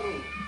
through.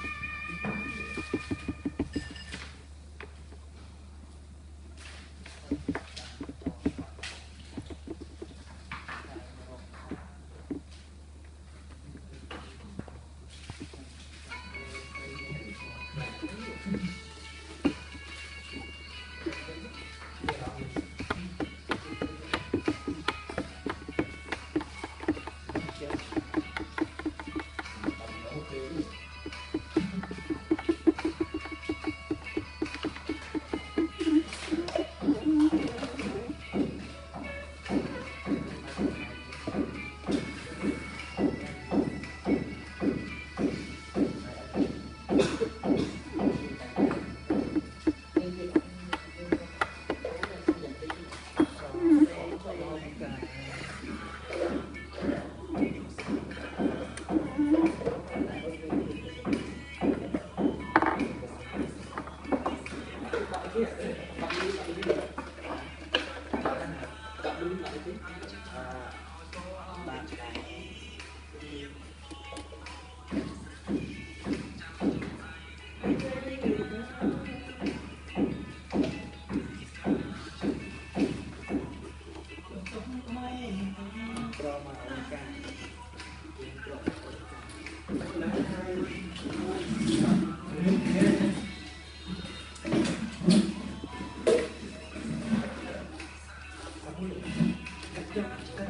បាទ